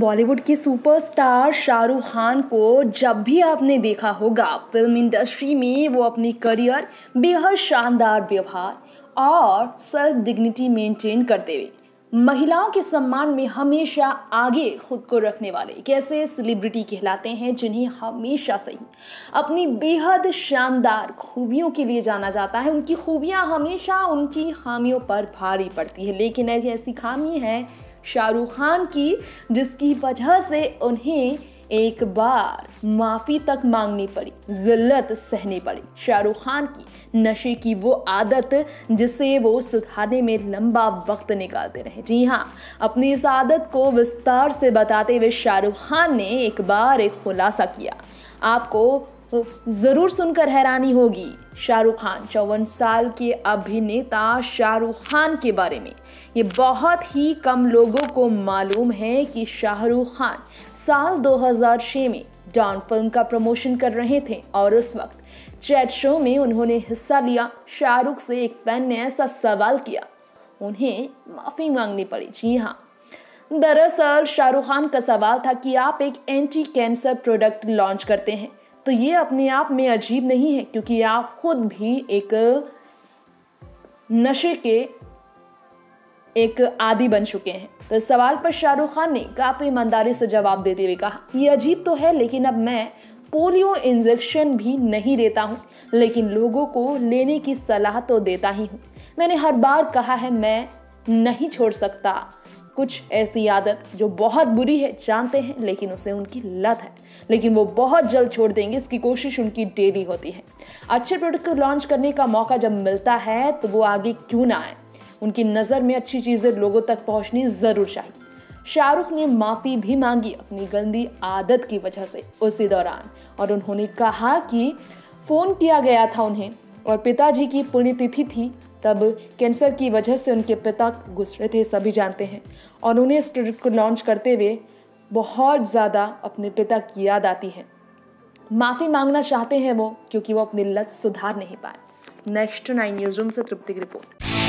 बॉलीवुड के सुपरस्टार शाहरुख खान को जब भी आपने देखा होगा फ़िल्म इंडस्ट्री में वो अपनी करियर बेहद शानदार व्यवहार और सेल्फ डिग्निटी मेंटेन करते हुए महिलाओं के सम्मान में हमेशा आगे खुद को रखने वाले एक ऐसे सेलिब्रिटी कहलाते हैं, जिन्हें हमेशा सही, अपनी बेहद शानदार खूबियों के लिए जाना जाता है। उनकी खूबियाँ हमेशा उनकी खामियों पर भारी पड़ती है, लेकिन ऐसी खामी है शाहरुख खान की, जिसकी वजह से उन्हें एक बार माफ़ी तक मांगनी पड़ी, जिल्लत सहनी पड़ी। शाहरुख खान की नशे की वो आदत, जिसे वो सुधारने में लंबा वक्त निकालते रहे। जी हाँ अपनी इस आदत को विस्तार से बताते हुए शाहरुख खान ने एक बार एक खुलासा किया। आपको ज़रूर सुनकर हैरानी होगी। शाहरुख खान, चौवन साल के अभिनेता शाहरुख खान के बारे में। ये बहुत ही कम लोगों को मालूम है कि शाहरुख खान साल 2006 में डॉन फ़िल्म का प्रमोशन कर रहे थे और उस वक्त चैट शो में उन्होंने हिस्सा लिया, शाहरुख से एक फ़ैन ने ऐसा सवाल किया। उन्हें माफ़ी मांगनी पड़ी। जी हाँ। दरअसल शाहरुख खान का सवाल था कि आप एक एंटी कैंसर प्रोडक्ट लॉन्च करते हैं। तो ये अपने आप में अजीब नहीं है, क्योंकि आप खुद भी एक नशे के एक आदि बन चुके हैं। तो इस सवाल पर शाहरुख खान ने काफ़ी ईमानदारी से जवाब देते हुए कहा, ये अजीब तो है, लेकिन अब मैं पोलियो इंजेक्शन भी नहीं देता हूँ, लेकिन लोगों को लेने की सलाह तो देता ही हूँ। मैंने हर बार कहा है, मैं नहीं छोड़ सकता। कुछ ऐसी आदत जो बहुत बुरी है, जानते हैं, लेकिन उसे उनकी लत है। लेकिन वो बहुत जल्द छोड़ देंगे, इसकी कोशिश उनकी डेली होती है। अच्छे प्रोडक्ट को लॉन्च करने का मौका जब मिलता है तो वो आगे क्यों ना आए? उनकी नज़र में अच्छी चीज़ें लोगों तक पहुंचनी ज़रूर चाहिए। शाहरुख ने माफ़ी भी मांगी अपनी गंदी आदत की वजह से उसी दौरान, और उन्होंने कहा कि फ़ोन किया गया था उन्हें, और पिताजी की पुण्यतिथि थी तब कैंसर की वजह से उनके पिता गुजरे थे, सभी जानते हैं। और उन्हें इस प्रोडक्ट को लॉन्च करते हुए बहुत ज़्यादा अपने पिता की याद आती है। माफ़ी मांगना चाहते हैं वो, क्योंकि वो अपनी लत सुधार नहीं पाए। नेक्स्ट नाइन न्यूज़ रूम से तृप्ति की रिपोर्ट।